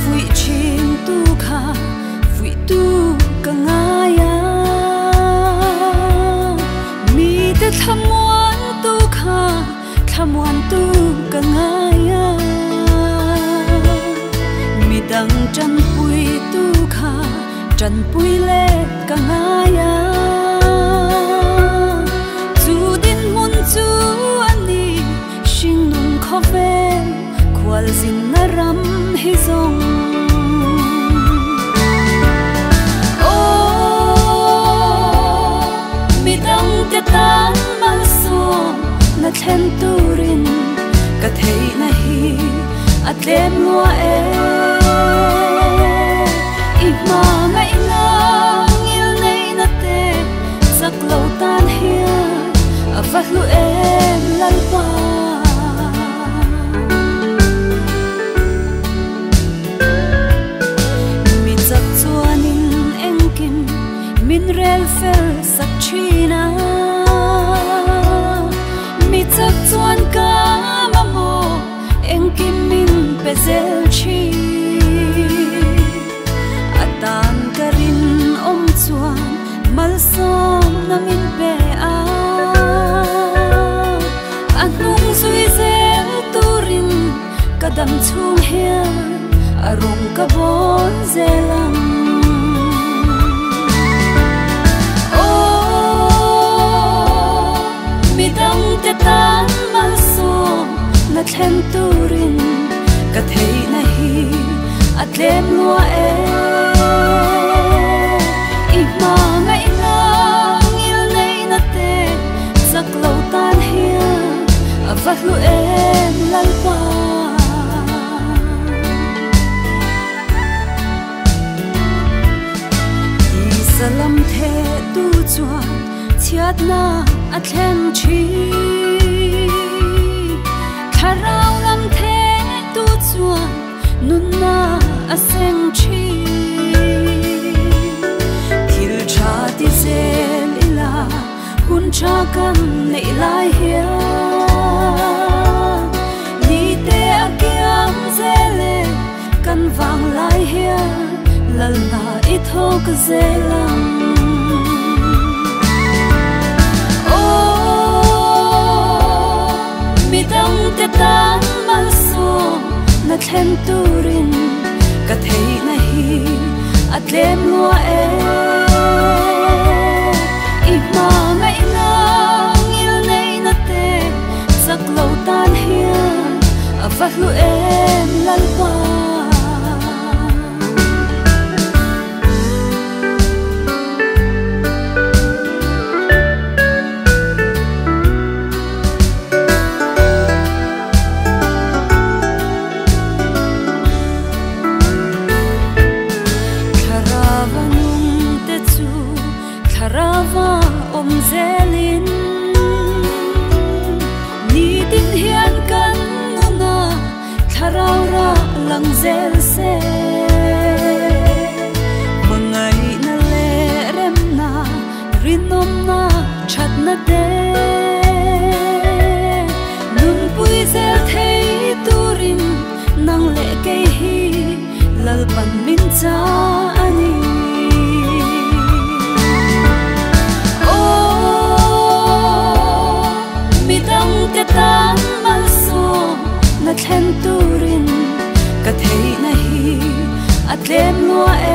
fui chin tu kha fui tu ka nga ya mi te thamwan tu kha thamwan tu ka nga ya mi dang chan pui tu kha chan pui le ka nga ya chu din mun chu ani sing nung kho ve khwal zin na ram hi zong mi dang te tan mal so na then turin ka thei na hi atlem lua em. Min rel fel sak china mi chak chuan ka mamo engkim min pezel chi. Atan karin om chuan mal som namin pe a. Anung zui zel turin kadam chung hian arong ka bon zela. Atlem lúa e i ma ngai na ngil nei na te sak lo tan hia a va lu em lal pa i salam the tu chuan chiat na a thleng chi. A seng chi thil tha ti zel ila hun cha kam nei lai hia ni te a kiam zele kan wang lai hia lal na i thok zelang midang te tan mal so na them turin ka thei na hi atlem lua e i ma pha ôm dễ lín ni tin hiền cắn ngon ngờ thà rau ra lăng dễ xe mà ngày na lẽ rem na rinom na chặt na đêm na tu rin ka thấy na hi atlem lua e